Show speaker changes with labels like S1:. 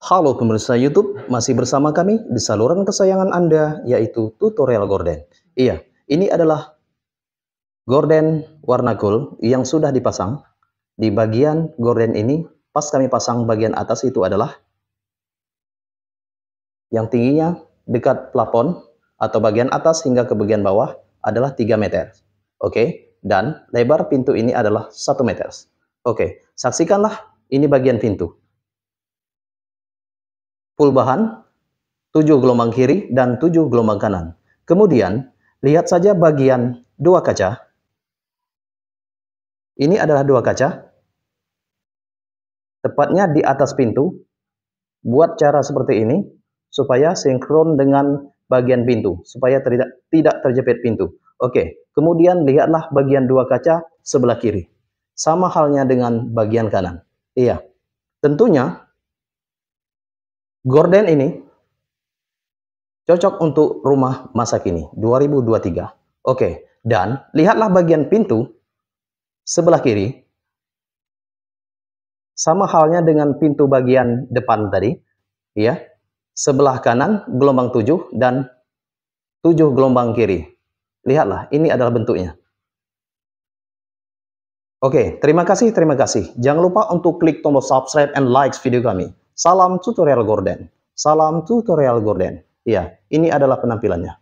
S1: Halo pemirsa YouTube, masih bersama kami di saluran kesayangan Anda, yaitu tutorial gorden. Iya, ini adalah gorden warna gold yang sudah dipasang. Di bagian gorden ini, pas kami pasang bagian atas itu adalah yang tingginya dekat plafon atau bagian atas hingga ke bagian bawah adalah 3 meter. Oke, dan lebar pintu ini adalah 1 meter. Oke, saksikanlah ini bagian pintu full bahan, 7 gelombang kiri dan 7 gelombang kanan. Kemudian, lihat saja bagian dua kaca. Ini adalah dua kaca. Tepatnya di atas pintu. Buat cara seperti ini, supaya sinkron dengan bagian pintu, supaya tidak, tidak terjepit pintu. Oke, kemudian lihatlah bagian dua kaca sebelah kiri. Sama halnya dengan bagian kanan. Iya, tentunya Gorden ini cocok untuk rumah masa kini 2023. Oke, dan lihatlah bagian pintu sebelah kiri. Sama halnya dengan pintu bagian depan tadi, ya. Sebelah kanan gelombang 7 dan 7 gelombang kiri. Lihatlah, ini adalah bentuknya. Oke, terima kasih, terima kasih. Jangan lupa untuk klik tombol subscribe and likes video kami. Salam tutorial gorden. Salam tutorial gorden. Iya, ini adalah penampilannya.